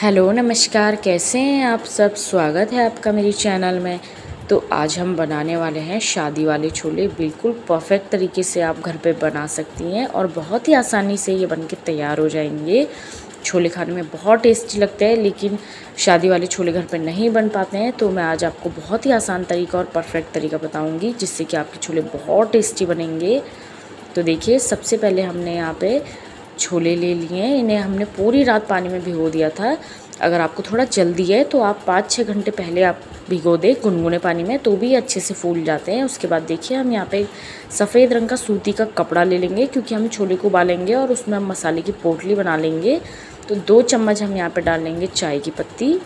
Hello, नमस्कार, कैसे हैं आप सब? स्वागत है आपका मेरी चैनल में। तो आज हम बनाने वाले हैं शादी वाले छोले। बिल्कुल परफेक्ट तरीके से आप घर पे बना सकती हैं और बहुत ही आसानी से ये बन के तैयार हो जाएँगे। छोले खाने में बहुत टेस्टी लगते हैं, लेकिन शादी वाले छोले घर पे नहीं बन पाते हैं। तो मैं आज आपको बहुत ही आसान तरीका और परफेक्ट तरीका बताऊँगी, जिससे कि आपके छोले बहुत टेस्टी बनेंगे। तो देखिए, सबसे पहले हमने यहाँ पे छोले ले लिए इन्हें हमने पूरी रात पानी में भिगो दिया था। अगर आपको थोड़ा जल्दी है तो आप पाँच छः घंटे पहले आप भिगो दें गुनगुने पानी में तो भी अच्छे से फूल जाते हैं। उसके बाद देखिए, हम यहाँ पे सफ़ेद रंग का सूती का कपड़ा ले लेंगे, क्योंकि हम छोले को उबालेंगे और उसमें हम मसाले की पोटली बना लेंगे। तो दो चम्मच हम यहाँ पर डाल लेंगे चाय की पत्ती।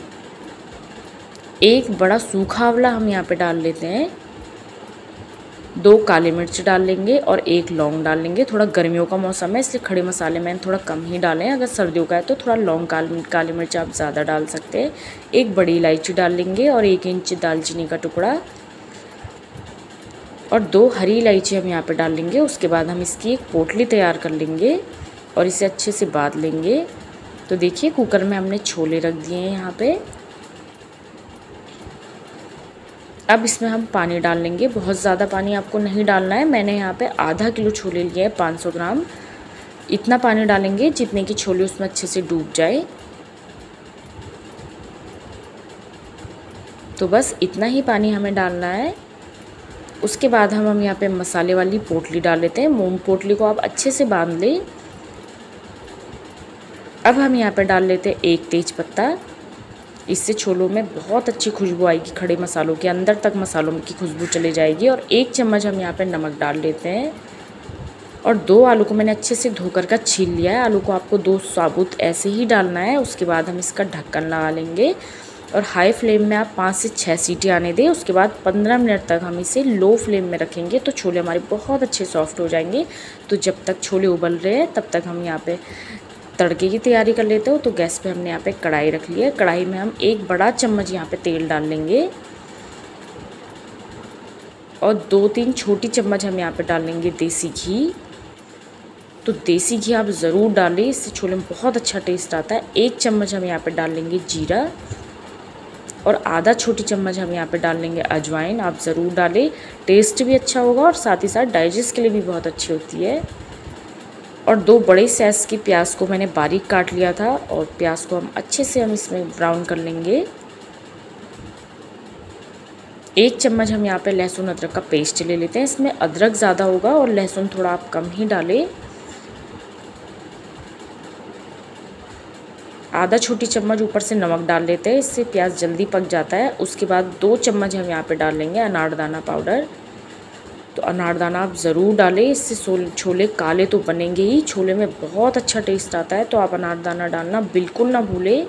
एक बड़ा सूखा आंवला हम यहाँ पर डाल लेते हैं। दो काली मिर्च डाल लेंगे और एक लौंग डाल लेंगे। थोड़ा गर्मियों का मौसम है, इसलिए खड़े मसाले मैंने थोड़ा कम ही डालें अगर सर्दियों का है तो थोड़ा लौंग, काली काली मिर्च आप ज़्यादा डाल सकते हैं। एक बड़ी इलायची डाल लेंगे और एक इंच दालचीनी का टुकड़ा। और दो हरी इलायची हम यहाँ पर डाल लेंगे। उसके बाद हम इसकी एक पोटली तैयार कर लेंगे और इसे अच्छे से बाँध लेंगे। तो देखिए, कुकर में हमने छोले रख दिए हैं यहाँ पे। अब इसमें हम पानी डाल लेंगे। बहुत ज़्यादा पानी आपको नहीं डालना है। मैंने यहाँ पे आधा किलो छोले लिए हैं 500 ग्राम। इतना पानी डालेंगे जितने की छोले उसमें अच्छे से डूब जाए। तो बस इतना ही पानी हमें डालना है। उसके बाद हम हम यहाँ पे मसाले वाली पोटली डाल लेते हैं। मूंग पोटली को आप अच्छे से बाँध लें। अब हम यहाँ पे डाल लेते हैं एक तेज पत्ता। इससे छोलों में बहुत अच्छी खुशबू आएगी खड़े मसालों के अंदर तक मसालों की खुशबू चली जाएगी और एक चम्मच हम यहाँ पर नमक डाल लेते हैं। और दो आलू को मैंने अच्छे से धोकर का छील लिया है। आलू को आपको दो साबुत ऐसे ही डालना है, उसके बाद हम इसका ढक्कन लगा लेंगे। और हाई फ्लेम में आप पाँच से छः सीटी आने दें, उसके बाद पंद्रह मिनट तक हम इसे लो फ्लेम में रखेंगे तो छोले हमारे बहुत अच्छे सॉफ्ट हो जाएँगे। तो जब तक छोले उबल रहे हैं, तब तक हम यहाँ पे तड़के की तैयारी कर लेते हो तो गैस पे हमने यहाँ पे कढ़ाई रख ली है। कढ़ाई में हम एक बड़ा चम्मच यहाँ पे तेल डाल लेंगे और दो तीन छोटी चम्मच हम यहाँ पे डाल लेंगे देसी घी। तो देसी घी आप ज़रूर डालें, इससे छोले में बहुत अच्छा टेस्ट आता है। एक चम्मच हम यहाँ पे डाल लेंगे जीरा और आधा छोटी चम्मच हम यहाँ पे डाल लेंगे अजवाइन, आप ज़रूर डालें। टेस्ट भी अच्छा होगा और साथ ही साथ डाइजेस्ट के लिए भी बहुत अच्छी होती है। और दो बड़े साइज़ की प्याज को मैंने बारीक काट लिया था और प्याज को हम अच्छे से हम इसमें ब्राउन कर लेंगे। एक चम्मच हम यहाँ पे लहसुन अदरक का पेस्ट ले लेते हैं। इसमें अदरक ज़्यादा होगा और लहसुन थोड़ा आप कम ही डालें। आधा छोटी चम्मच ऊपर से नमक डाल लेते हैं। इससे प्याज जल्दी पक जाता है। उसके बाद दो चम्मच हम यहाँ पे डाल लेंगे अनारदाना पाउडर। तो अनारदाना आप ज़रूर डालें, इससे छोले काले तो बनेंगे ही। छोले में बहुत अच्छा टेस्ट आता है तो आप अनारदाना डालना बिल्कुल ना भूलें।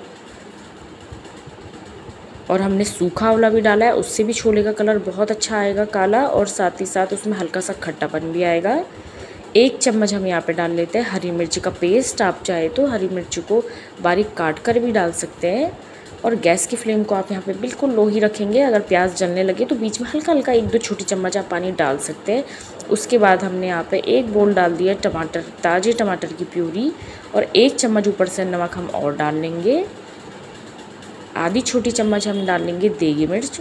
और हमने सूखा आंवला भी डाला है, उससे भी छोले का कलर बहुत अच्छा आएगा काला, और साथ ही साथ उसमें हल्का सा खट्टापन भी आएगा। एक चम्मच हम यहाँ पे डाल लेते हैं हरी मिर्ची का पेस्ट आप चाहे तो हरी मिर्ची को बारीक काट कर भी डाल सकते हैं। और गैस की फ्लेम को आप यहाँ पे बिल्कुल लो ही रखेंगे। अगर प्याज जलने लगे तो बीच में हल्का हल्का एक दो छोटी चम्मच आप पानी डाल सकते हैं। उसके बाद हमने यहाँ पे एक बोल डाल दिया टमाटर, ताज़े टमाटर की प्यूरी और एक चम्मच ऊपर से नमक हम और डाल लेंगे। आधी छोटी चम्मच हम डाल लेंगे देगी मिर्च,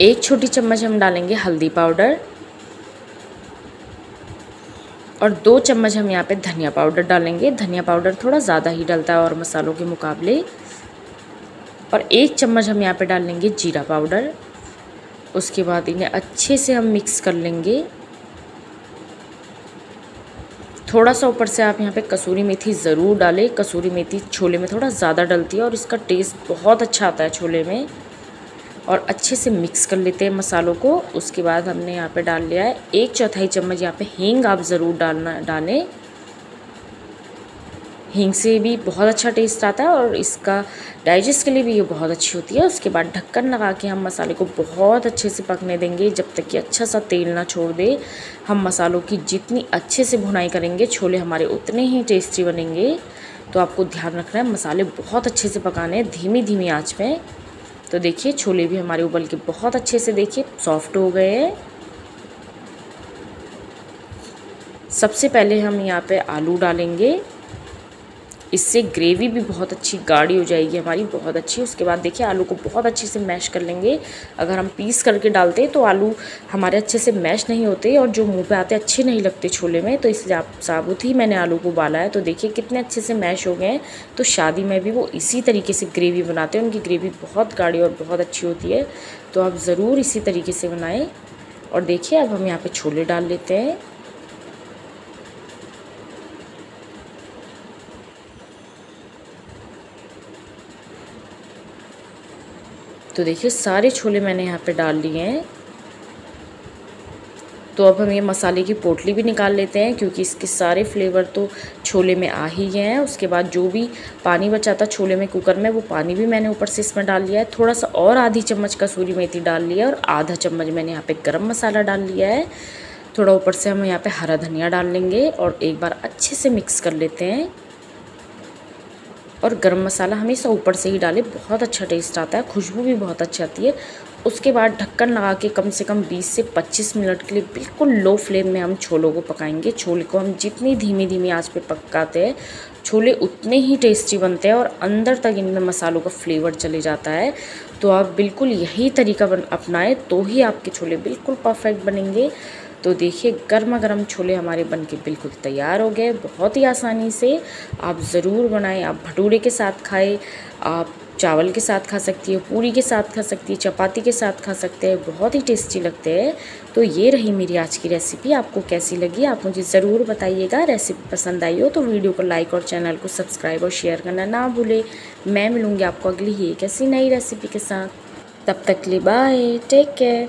एक छोटी चम्मच हम डालेंगे हल्दी पाउडर और दो चम्मच हम यहाँ पे धनिया पाउडर डालेंगे। धनिया पाउडर थोड़ा ज़्यादा ही डलता है और मसालों के मुकाबले। और एक चम्मच हम यहाँ पे डाल लेंगे जीरा पाउडर। उसके बाद इन्हें अच्छे से हम मिक्स कर लेंगे। थोड़ा सा ऊपर से आप यहाँ पे कसूरी मेथी ज़रूर डालें। कसूरी मेथी छोले में थोड़ा ज़्यादा डलती है और इसका टेस्ट बहुत अच्छा आता है छोले में। और अच्छे से मिक्स कर लेते हैं मसालों को। उसके बाद हमने यहाँ पे डाल लिया है। एक चौथाई चम्मच यहाँ पे हींग आप ज़रूर डालना, डालें। हींग से भी बहुत अच्छा टेस्ट आता है और इसका डाइजेस्ट के लिए भी ये बहुत अच्छी होती है। उसके बाद ढक्कन लगा के हम मसाले को बहुत अच्छे से पकने देंगे। जब तक कि अच्छा सा तेल ना छोड़ दे, हम मसालों की जितनी अच्छे से भुनाई करेंगे, छोले हमारे उतने ही टेस्टी बनेंगे। तो आपको ध्यान रखना है, मसाले बहुत अच्छे से पकाने हैं धीमी धीमी आँच में तो देखिए, छोले भी हमारे उबल के बहुत अच्छे से देखिए सॉफ्ट हो गए हैं। सबसे पहले हम यहाँ पे आलू डालेंगे। इससे ग्रेवी भी बहुत अच्छी, गाढ़ी हो जाएगी हमारी, बहुत अच्छी। उसके बाद देखिए, आलू को बहुत अच्छे से मैश कर लेंगे। अगर हम पीस करके डालते हैं तो आलू हमारे अच्छे से मैश नहीं होते और जो मुँह पे आते, अच्छे नहीं लगते छोले में। तो इसलिए आप साबुत ही मैंने आलू को उबाला है। तो देखिए, कितने अच्छे से मैश हो गए हैं। तो शादी में भी वो इसी तरीके से ग्रेवी बनाते हैं। उनकी ग्रेवी बहुत गाढ़ी और बहुत अच्छी होती है। तो आप ज़रूर इसी तरीके से बनाएँ। और देखिए, अब हम यहाँ पर छोले डाल लेते हैं। तो देखिए, सारे छोले मैंने यहाँ पे डाल लिए हैं। तो अब हम ये मसाले की पोटली भी निकाल लेते हैं, क्योंकि इसके सारे फ्लेवर तो छोले में आ ही गए हैं। उसके बाद जो भी पानी बचा था छोले में कुकर में, वो पानी भी मैंने ऊपर से इसमें डाल लिया है। थोड़ा सा और आधी चम्मच कसूरी मेथी डाल लिया और आधा चम्मच मैंने यहाँ पे गरम मसाला डाल लिया है। थोड़ा ऊपर से हम यहाँ पे हरा धनिया डाल लेंगे और एक बार अच्छे से मिक्स कर लेते हैं। और गरम मसाला हमेशा ऊपर से ही डालें, बहुत अच्छा टेस्ट आता है, खुशबू भी बहुत अच्छी आती है। उसके बाद ढक्कन लगा के कम से कम 20 से 25 मिनट के लिए बिल्कुल लो फ्लेम में हम छोलों को पकाएँगे। छोले को हम जितनी धीमी धीमी आँच पे पकाते हैं, छोले उतने ही टेस्टी बनते हैं और अंदर तक इनमें मसालों का फ्लेवर चले जाता है। तो आप बिल्कुल यही तरीका अपनाएँ तो ही आपके छोले बिल्कुल परफेक्ट बनेंगे। तो देखिए गर्मा गर्म छोले हमारे बन के बिल्कुल तैयार हो गए। बहुत ही आसानी से आप ज़रूर बनाएँ। आप भटूरे के साथ खाएँ, आप चावल के साथ खा सकती है, पूरी के साथ खा सकती है, चपाती के साथ खा सकते हैं। बहुत ही टेस्टी लगते हैं। तो ये रही मेरी आज की रेसिपी। आपको कैसी लगी? आप मुझे ज़रूर बताइएगा। रेसिपी पसंद आई हो तो वीडियो को लाइक और चैनल को सब्सक्राइब और शेयर करना ना भूले। मैं मिलूँगी आपको अगली ही एक ऐसी नई रेसिपी के साथ। तब तक लिए बाय। Take care.